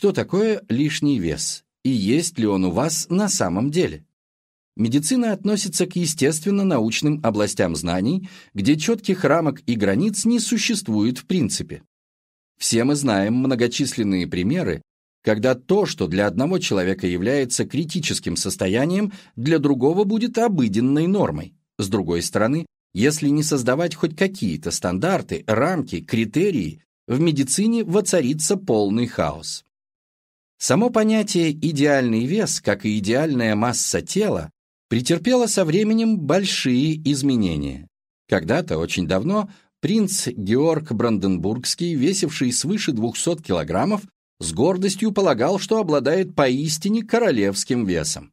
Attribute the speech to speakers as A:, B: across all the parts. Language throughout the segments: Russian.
A: что такое лишний вес и есть ли он у вас на самом деле. Медицина относится к естественно-научным областям знаний, где четких рамок и границ не существует в принципе. Все мы знаем многочисленные примеры, когда то, что для одного человека является критическим состоянием, для другого будет обыденной нормой. С другой стороны, если не создавать хоть какие-то стандарты, рамки, критерии, в медицине воцарится полный хаос. Само понятие «идеальный вес», как и идеальная масса тела, претерпело со временем большие изменения. Когда-то, очень давно, принц Георг Бранденбургский, весивший свыше 200 килограммов, с гордостью полагал, что обладает поистине королевским весом.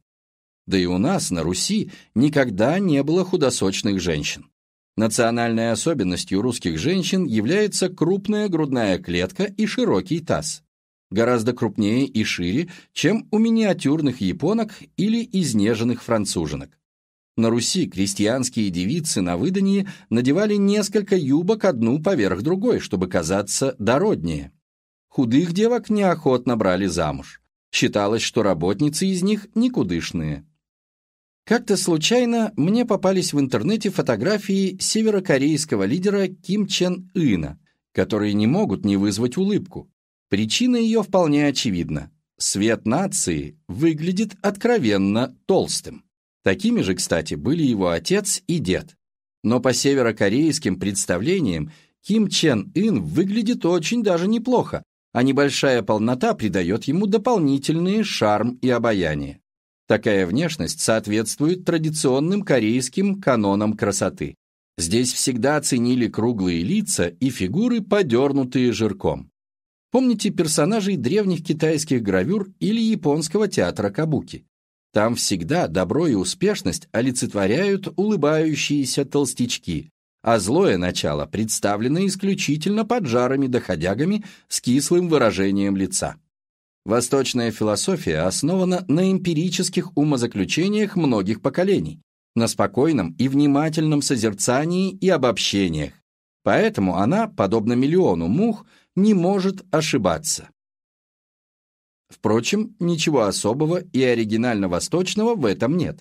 A: Да и у нас, на Руси, никогда не было худосочных женщин. Национальной особенностью русских женщин является крупная грудная клетка и широкий таз. Гораздо крупнее и шире, чем у миниатюрных японок или изнеженных француженок. На Руси крестьянские девицы на выданье надевали несколько юбок одну поверх другой, чтобы казаться дороднее. Худых девок неохотно брали замуж. Считалось, что работницы из них никудышные. Как-то случайно мне попались в интернете фотографии северокорейского лидера Ким Чен Ына, которые не могут не вызвать улыбку. Причина ее вполне очевидна. Свет нации выглядит откровенно толстым. Такими же, кстати, были его отец и дед. Но по северокорейским представлениям Ким Чен Ын выглядит очень даже неплохо, а небольшая полнота придает ему дополнительный шарм и обаяние. Такая внешность соответствует традиционным корейским канонам красоты. Здесь всегда ценили круглые лица и фигуры, подернутые жирком. Помните персонажей древних китайских гравюр или японского театра кабуки? Там всегда добро и успешность олицетворяют улыбающиеся толстячки, а злое начало представлено исключительно поджарами-доходягами с кислым выражением лица. Восточная философия основана на эмпирических умозаключениях многих поколений, на спокойном и внимательном созерцании и обобщениях. Поэтому она, подобно миллиону мух, не может ошибаться. Впрочем, ничего особого и оригинально-восточного в этом нет.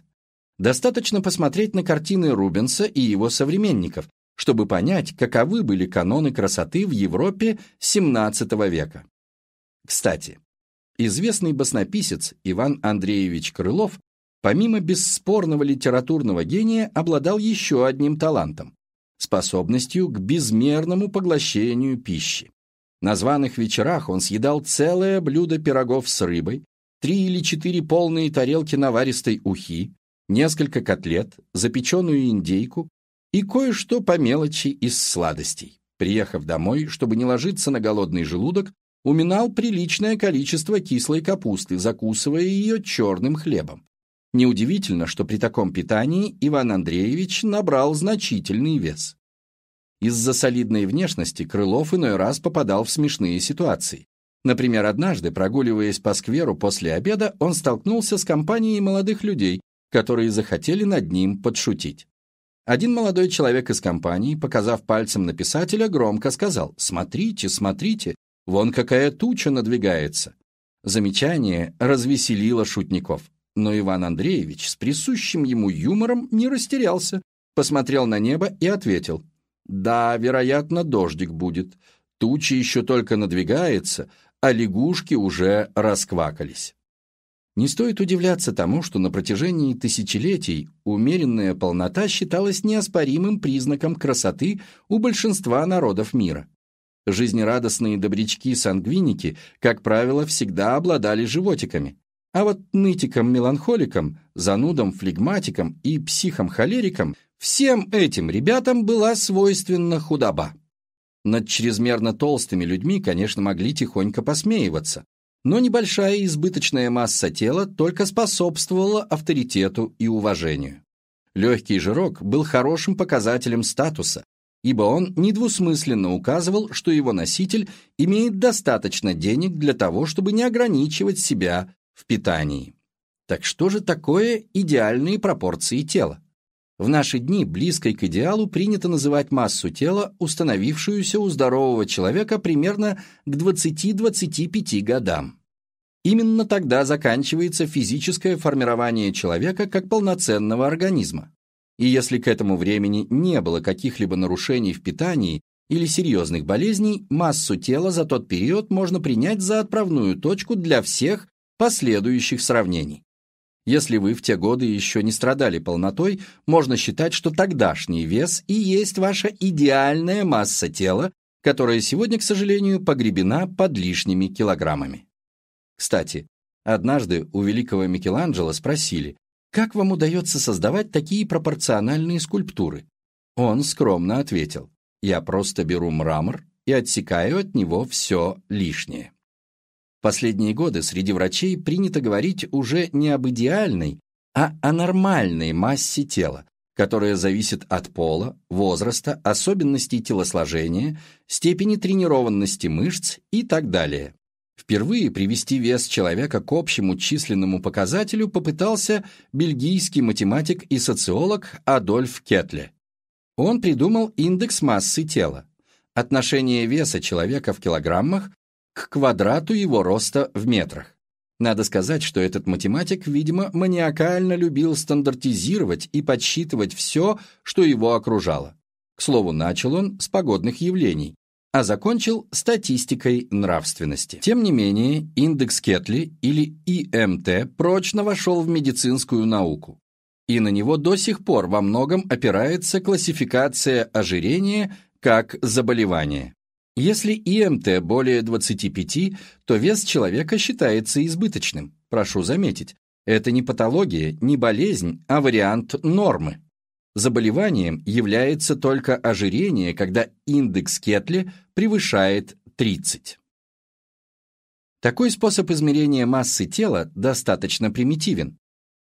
A: Достаточно посмотреть на картины Рубенса и его современников, чтобы понять, каковы были каноны красоты в Европе XVII века. Кстати, Известный баснописец Иван Андреевич Крылов, помимо бесспорного литературного гения, обладал еще одним талантом – способностью к безмерному поглощению пищи. На званых вечерах он съедал целое блюдо пирогов с рыбой, три или четыре полные тарелки наваристой ухи, несколько котлет, запеченную индейку и кое-что по мелочи из сладостей. Приехав домой, чтобы не ложиться на голодный желудок, уминал приличное количество кислой капусты, закусывая ее черным хлебом. Неудивительно, что при таком питании Иван Андреевич набрал значительный вес. Из-за солидной внешности Крылов иной раз попадал в смешные ситуации. Например, однажды, прогуливаясь по скверу после обеда, он столкнулся с компанией молодых людей, которые захотели над ним подшутить. Один молодой человек из компании, показав пальцем на писателя, громко сказал «Смотрите, смотрите, Вон какая туча надвигается. Замечание развеселило шутников. Но Иван Андреевич с присущим ему юмором не растерялся, посмотрел на небо и ответил. «Да, вероятно, дождик будет. Туча еще только надвигается, а лягушки уже расквакались». Не стоит удивляться тому, что на протяжении тысячелетий умеренная полнота считалась неоспоримым признаком красоты у большинства народов мира. Жизнерадостные добрячки-сангвиники, как правило, всегда обладали животиками. А вот нытикам-меланхоликам, занудам-флегматикам и психам-холерикам всем этим ребятам была свойственна худоба. Над чрезмерно толстыми людьми, конечно, могли тихонько посмеиваться, но небольшая избыточная масса тела только способствовала авторитету и уважению. Легкий жирок был хорошим показателем статуса, ибо он недвусмысленно указывал, что его носитель имеет достаточно денег для того, чтобы не ограничивать себя в питании. Так что же такое идеальные пропорции тела? В наши дни близкой к идеалу принято называть массу тела, установившуюся у здорового человека примерно к 20-25 годам. Именно тогда заканчивается физическое формирование человека как полноценного организма. И если к этому времени не было каких-либо нарушений в питании или серьезных болезней, массу тела за тот период можно принять за отправную точку для всех последующих сравнений. Если вы в те годы еще не страдали полнотой, можно считать, что тогдашний вес и есть ваша идеальная масса тела, которая сегодня, к сожалению, погребена под лишними килограммами. Кстати, однажды у великого Микеланджело спросили, как вам удается создавать такие пропорциональные скульптуры? Он скромно ответил, я просто беру мрамор и отсекаю от него все лишнее. Последние годы среди врачей принято говорить уже не об идеальной, а о нормальной массе тела, которая зависит от пола, возраста, особенностей телосложения, степени тренированности мышц и так далее. Впервые привести вес человека к общему численному показателю попытался бельгийский математик и социолог Адольф Кетле. Он придумал индекс массы тела, отношение веса человека в килограммах к квадрату его роста в метрах. Надо сказать, что этот математик, видимо, маниакально любил стандартизировать и подсчитывать все, что его окружало. К слову, начал он с погодных явлений, а закончил статистикой нравственности. Тем не менее, индекс Кетли или ИМТ прочно вошел в медицинскую науку. И на него до сих пор во многом опирается классификация ожирения как заболевание. Если ИМТ более 25, то вес человека считается избыточным. Прошу заметить, это не патология, не болезнь, а вариант нормы. Заболеванием является только ожирение, когда индекс Кетли превышает 30. Такой способ измерения массы тела достаточно примитивен.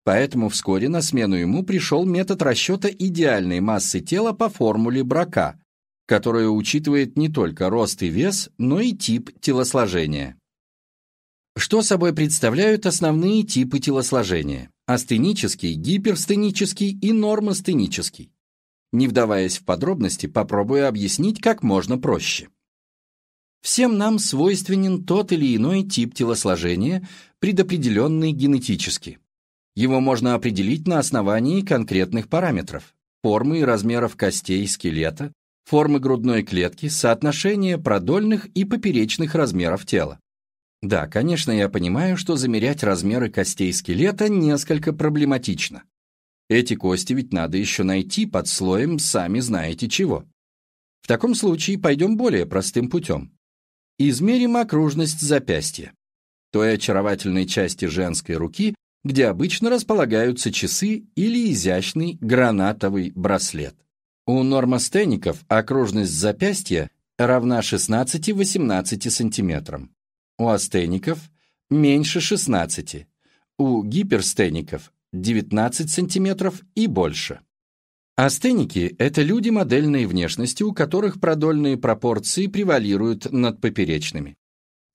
A: Поэтому вскоре на смену ему пришел метод расчета идеальной массы тела по формуле Брака, которая учитывает не только рост и вес, но и тип телосложения. Что собой представляют основные типы телосложения? Астенический, гиперстенический и нормостенический. Не вдаваясь в подробности, попробую объяснить как можно проще. Всем нам свойственен тот или иной тип телосложения, предопределенный генетически. Его можно определить на основании конкретных параметров – формы и размеров костей скелета, формы грудной клетки, соотношение продольных и поперечных размеров тела. Да, конечно, я понимаю, что замерять размеры костей скелета несколько проблематично. Эти кости ведь надо еще найти под слоем сами знаете чего. В таком случае пойдем более простым путем. Измерим окружность запястья, той очаровательной части женской руки, где обычно располагаются часы или изящный гранатовый браслет. У нормостеников окружность запястья равна 16-18 см. У астеников меньше 16, у гиперстеников 19 см и больше. Астеники – это люди модельной внешности, у которых продольные пропорции превалируют над поперечными.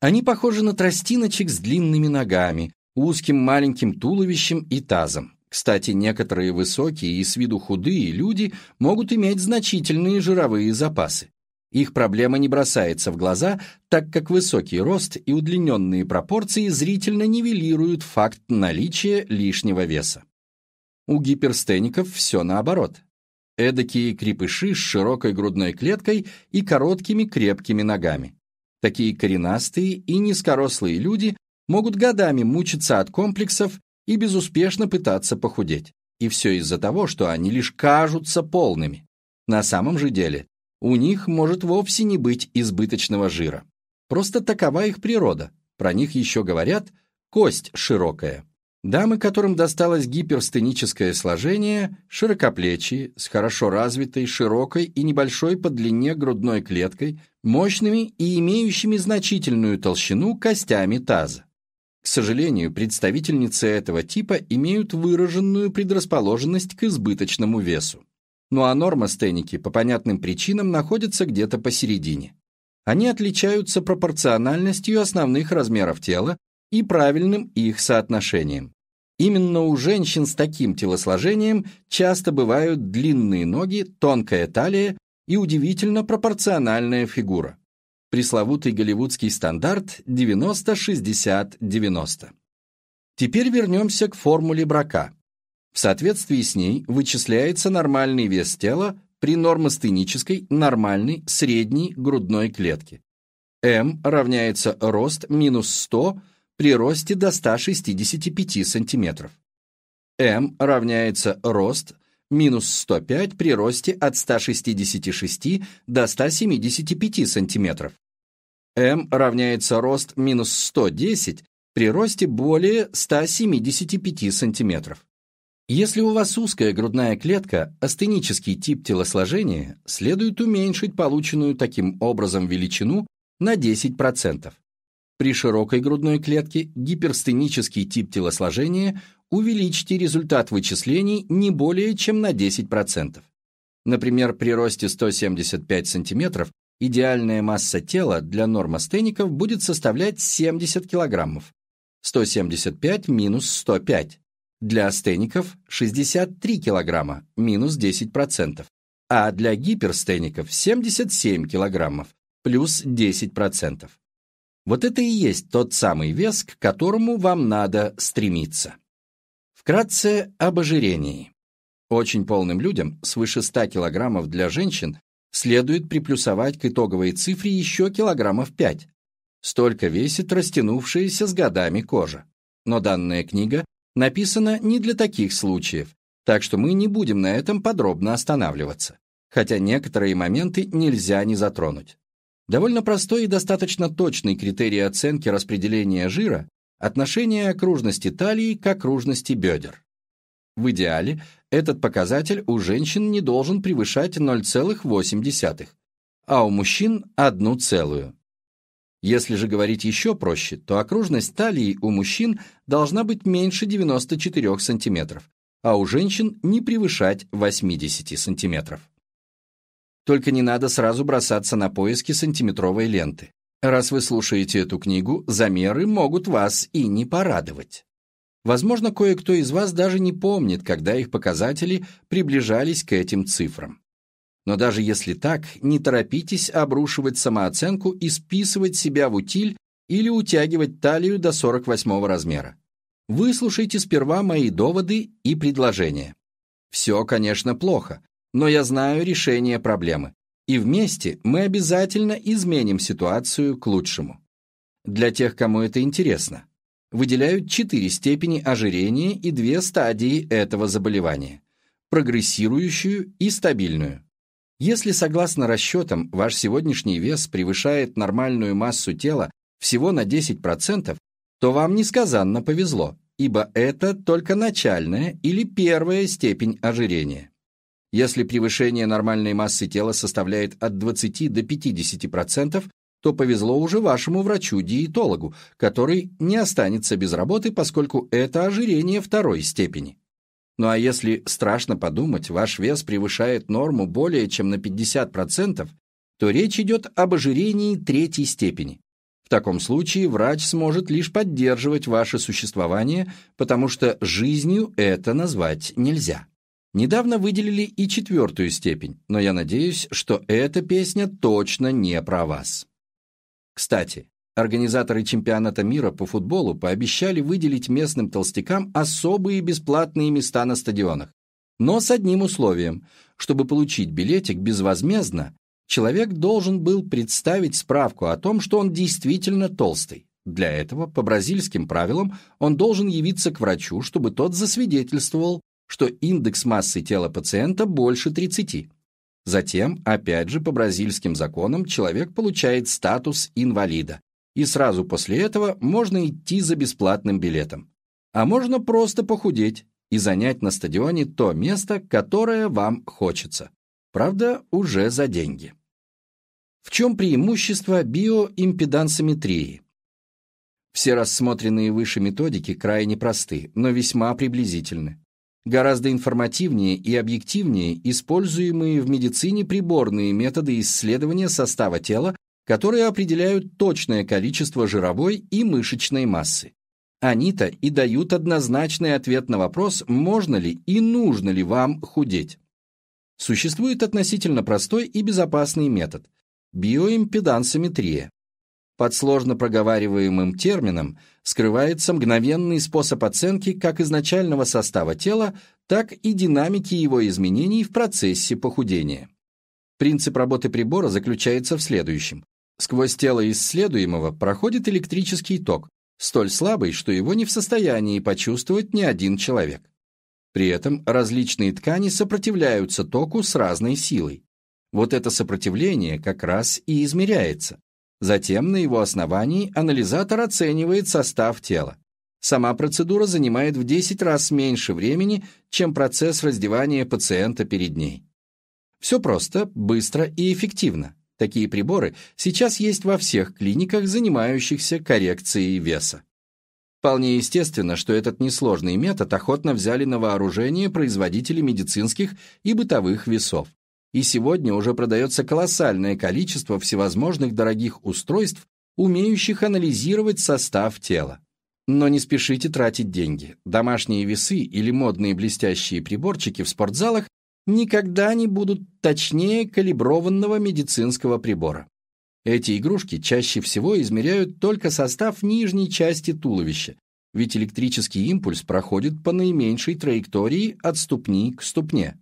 A: Они похожи на тростиночек с длинными ногами, узким маленьким туловищем и тазом. Кстати, некоторые высокие и с виду худые люди могут иметь значительные жировые запасы. Их проблема не бросается в глаза, так как высокий рост и удлиненные пропорции зрительно нивелируют факт наличия лишнего веса. У гиперстеников все наоборот. Эдакие крепыши с широкой грудной клеткой и короткими крепкими ногами. Такие коренастые и низкорослые люди могут годами мучиться от комплексов и безуспешно пытаться похудеть. И все из-за того, что они лишь кажутся полными. На самом же деле, у них может вовсе не быть избыточного жира. Просто такова их природа. Про них еще говорят «кость широкая». Дамы, которым досталось гиперстеническое сложение, широкоплечие, с хорошо развитой, широкой и небольшой по длине грудной клеткой, мощными и имеющими значительную толщину костями таза. К сожалению, представительницы этого типа имеют выраженную предрасположенность к избыточному весу. Ну а нормостеники по понятным причинам находятся где-то посередине. Они отличаются пропорциональностью основных размеров тела и правильным их соотношением. Именно у женщин с таким телосложением часто бывают длинные ноги, тонкая талия и удивительно пропорциональная фигура. Пресловутый голливудский стандарт 90-60-90. Теперь вернемся к формуле брака. В соответствии с ней вычисляется нормальный вес тела при нормостенической нормальной средней грудной клетке. М равняется рост минус 100 при росте до 165 см. М равняется рост минус 105 при росте от 166 до 175 см. М равняется рост минус 110 при росте более 175 см. Если у вас узкая грудная клетка, астенический тип телосложения, следует уменьшить полученную таким образом величину на 10%. При широкой грудной клетке гиперстенический тип телосложения увеличьте результат вычислений не более чем на 10%. Например, при росте 175 см идеальная масса тела для нормостеников будет составлять 70 кг. 175 минус 105 для астеников 63 кг, минус 10%, а для гиперстеников 77 кг, плюс 10%. Вот это и есть тот самый вес, к которому вам надо стремиться. Вкратце об ожирении. Очень полным людям, свыше 100 кг для женщин, следует приплюсовать к итоговой цифре еще килограммов 5. Столько весит растянувшаяся с годами кожа. Но данная книга написано не для таких случаев, так что мы не будем на этом подробно останавливаться, хотя некоторые моменты нельзя не затронуть. Довольно простой и достаточно точный критерий оценки распределения жира – отношение окружности талии к окружности бедер. В идеале этот показатель у женщин не должен превышать 0,8, а у мужчин – 1 целую. Если же говорить еще проще, то окружность талии у мужчин должна быть меньше 94 см, а у женщин не превышать 80 см. Только не надо сразу бросаться на поиски сантиметровой ленты. Раз вы слушаете эту книгу, замеры могут вас и не порадовать. Возможно, кое-кто из вас даже не помнит, когда их показатели приближались к этим цифрам. Но даже если так, не торопитесь обрушивать самооценку и списывать себя в утиль или утягивать талию до 48 размера. Выслушайте сперва мои доводы и предложения. Все, конечно, плохо, но я знаю решение проблемы, и вместе мы обязательно изменим ситуацию к лучшему. Для тех, кому это интересно, выделяют четыре степени ожирения и две стадии этого заболевания – прогрессирующую и стабильную. Если, согласно расчетам, ваш сегодняшний вес превышает нормальную массу тела всего на 10%, то вам несказанно повезло, ибо это только начальная или первая степень ожирения. Если превышение нормальной массы тела составляет от 20 до 50%, то повезло уже вашему врачу-диетологу, который не останется без работы, поскольку это ожирение второй степени. Ну а если страшно подумать, ваш вес превышает норму более чем на 50%, то речь идет об ожирении третьей степени. В таком случае врач сможет лишь поддерживать ваше существование, потому что жизнью это назвать нельзя. Недавно выделили и четвертую степень, но я надеюсь, что эта песня точно не про вас. Кстати, Организаторы чемпионата мира по футболу пообещали выделить местным толстякам особые бесплатные места на стадионах. Но с одним условием. Чтобы получить билетик безвозмездно, человек должен был представить справку о том, что он действительно толстый. Для этого, по бразильским правилам, он должен явиться к врачу, чтобы тот засвидетельствовал, что индекс массы тела пациента больше 30. Затем, опять же, по бразильским законам, человек получает статус инвалида, и сразу после этого можно идти за бесплатным билетом. А можно просто похудеть и занять на стадионе то место, которое вам хочется. Правда, уже за деньги. В чем преимущество биоимпедансометрии? Все рассмотренные выше методики крайне просты, но весьма приблизительны. Гораздо информативнее и объективнее используемые в медицине приборные методы исследования состава тела которые определяют точное количество жировой и мышечной массы. Они-то и дают однозначный ответ на вопрос, можно ли и нужно ли вам худеть. Существует относительно простой и безопасный метод. биоимпедансометрия. Под сложно проговариваемым термином скрывается мгновенный способ оценки как изначального состава тела, так и динамики его изменений в процессе похудения. Принцип работы прибора заключается в следующем. Сквозь тело исследуемого проходит электрический ток, столь слабый, что его не в состоянии почувствовать ни один человек. При этом различные ткани сопротивляются току с разной силой. Вот это сопротивление как раз и измеряется. Затем на его основании анализатор оценивает состав тела. Сама процедура занимает в 10 раз меньше времени, чем процесс раздевания пациента перед ней. Все просто, быстро и эффективно. Такие приборы сейчас есть во всех клиниках, занимающихся коррекцией веса. Вполне естественно, что этот несложный метод охотно взяли на вооружение производители медицинских и бытовых весов. И сегодня уже продается колоссальное количество всевозможных дорогих устройств, умеющих анализировать состав тела. Но не спешите тратить деньги. Домашние весы или модные блестящие приборчики в спортзалах никогда не будут точнее калиброванного медицинского прибора. Эти игрушки чаще всего измеряют только состав нижней части туловища, ведь электрический импульс проходит по наименьшей траектории от ступни к ступне.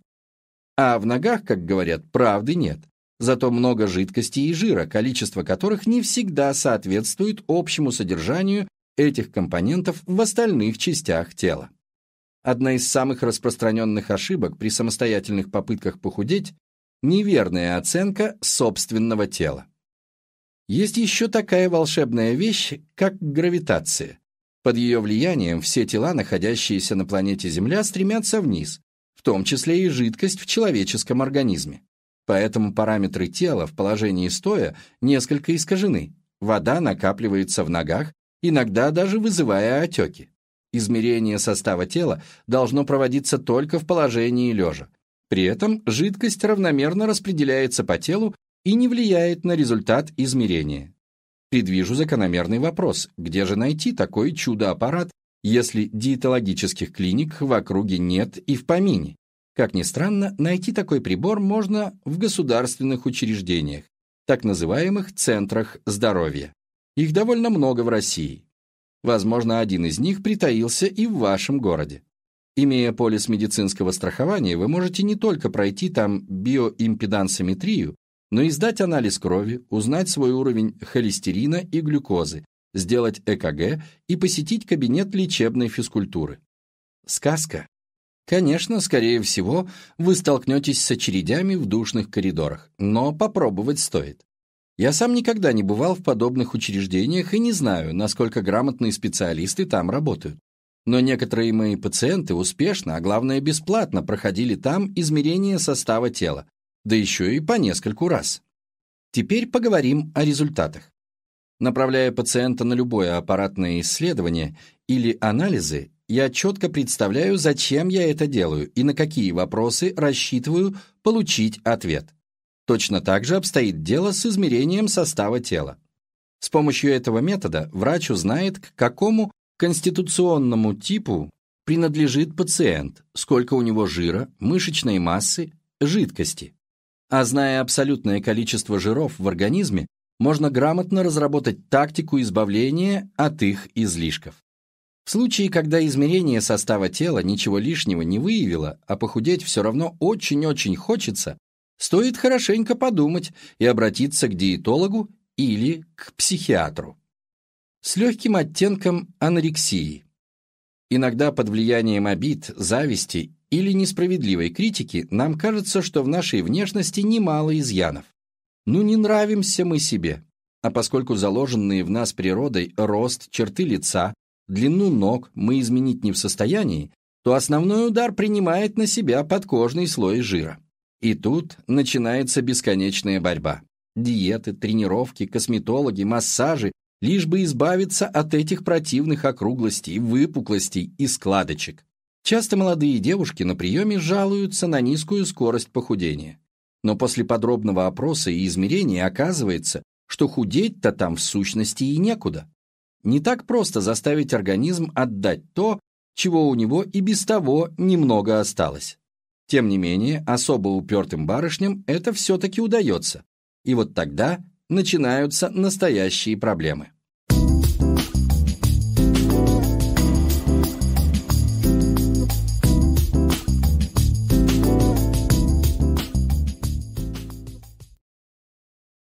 A: А в ногах, как говорят, правды нет. Зато много жидкости и жира, количество которых не всегда соответствует общему содержанию этих компонентов в остальных частях тела. Одна из самых распространенных ошибок при самостоятельных попытках похудеть – неверная оценка собственного тела. Есть еще такая волшебная вещь, как гравитация. Под ее влиянием все тела, находящиеся на планете Земля, стремятся вниз, в том числе и жидкость в человеческом организме. Поэтому параметры тела в положении стоя несколько искажены. Вода накапливается в ногах, иногда даже вызывая отеки. Измерение состава тела должно проводиться только в положении лежа. При этом жидкость равномерно распределяется по телу и не влияет на результат измерения. Предвижу закономерный вопрос, где же найти такой чудо-аппарат, если диетологических клиник в округе нет и в помине? Как ни странно, найти такой прибор можно в государственных учреждениях, так называемых центрах здоровья. Их довольно много в России. Возможно, один из них притаился и в вашем городе. Имея полис медицинского страхования, вы можете не только пройти там биоимпедансометрию, но и сдать анализ крови, узнать свой уровень холестерина и глюкозы, сделать ЭКГ и посетить кабинет лечебной физкультуры. Сказка. Конечно, скорее всего, вы столкнетесь с очередями в душных коридорах, но попробовать стоит. Я сам никогда не бывал в подобных учреждениях и не знаю, насколько грамотные специалисты там работают. Но некоторые мои пациенты успешно, а главное бесплатно проходили там измерение состава тела, да еще и по нескольку раз. Теперь поговорим о результатах. Направляя пациента на любое аппаратное исследование или анализы, я четко представляю, зачем я это делаю и на какие вопросы рассчитываю получить ответ. Точно так же обстоит дело с измерением состава тела. С помощью этого метода врач узнает, к какому конституционному типу принадлежит пациент, сколько у него жира, мышечной массы, жидкости. А зная абсолютное количество жиров в организме, можно грамотно разработать тактику избавления от их излишков. В случае, когда измерение состава тела ничего лишнего не выявило, а похудеть все равно очень-очень хочется, стоит хорошенько подумать и обратиться к диетологу или к психиатру. С легким оттенком анорексии. Иногда под влиянием обид, зависти или несправедливой критики нам кажется, что в нашей внешности немало изъянов. Ну не нравимся мы себе. А поскольку заложенные в нас природой рост, черты лица, длину ног мы изменить не в состоянии, то основной удар принимает на себя подкожный слой жира. И тут начинается бесконечная борьба. Диеты, тренировки, косметологи, массажи, лишь бы избавиться от этих противных округлостей, выпуклостей и складочек. Часто молодые девушки на приеме жалуются на низкую скорость похудения. Но после подробного опроса и измерения оказывается, что худеть-то там в сущности и некуда. Не так просто заставить организм отдать то, чего у него и без того немного осталось. Тем не менее, особо упертым барышням это все-таки удается. И вот тогда начинаются настоящие проблемы.